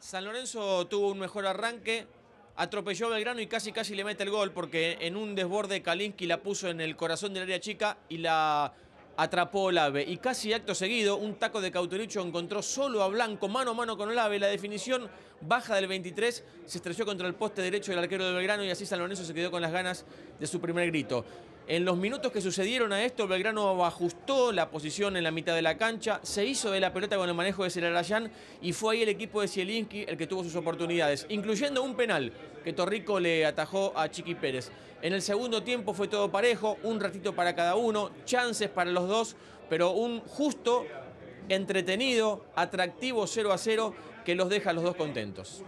San Lorenzo tuvo un mejor arranque, atropelló a Belgrano y casi casi le mete el gol porque en un desborde Kalinski la puso en el corazón del área chica y la atrapó Olave. Y casi acto seguido, un taco de Cauterucho encontró solo a Blanco, mano a mano con Olave. La definición baja del 23 se estrelló contra el poste derecho del arquero de Belgrano y así San Lorenzo se quedó con las ganas de su primer grito. En los minutos que sucedieron a esto, Belgrano ajustó la posición en la mitad de la cancha, se hizo de la pelota con el manejo de Celarayán y fue ahí el equipo de Zielinski el que tuvo sus oportunidades, incluyendo un penal que Torrico le atajó a Chiqui Pérez. En el segundo tiempo fue todo parejo, un ratito para cada uno, chances para los dos, pero un justo, entretenido, atractivo 0 a 0 que los deja a los dos contentos.